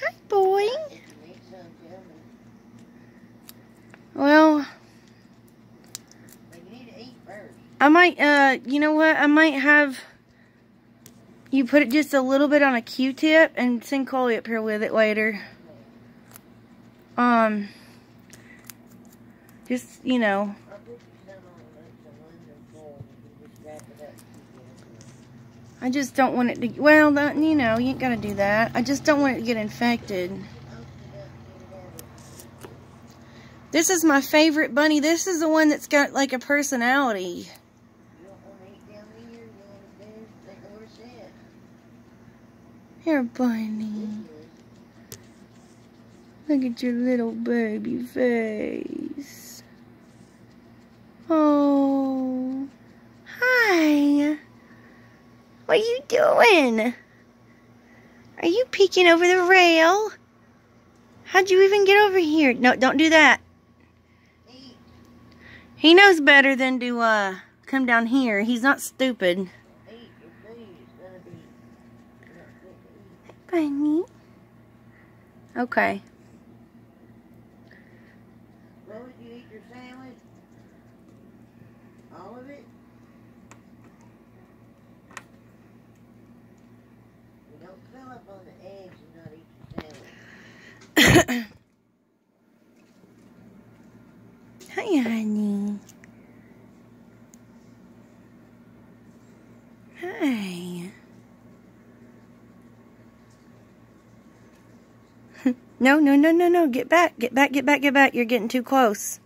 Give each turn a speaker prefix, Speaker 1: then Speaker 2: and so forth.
Speaker 1: Hi, boy. Well, I might, uh, you know what? I might have you put it just a little bit on a Q-tip and send Coley up here with it later. Um, just, you know. I just don't want it to, well, that, you know, you ain't got to do that. I just don't want it to get infected. This is my favorite bunny. This is the one that's got, like, a personality. Here, bunny. Look at your little baby face. Oh. Hi. What are you doing? Are you peeking over the rail? How'd you even get over here? No, don't do that. He knows better than to uh, come down here. He's not stupid. Bunny. Okay.
Speaker 2: You eat your sandwich? All of it? You don't fill up on the eggs and not eat your sandwich.
Speaker 1: Hi, honey. Hi. no, no, no, no, no. Get back. Get back, get back, get back. You're getting too close.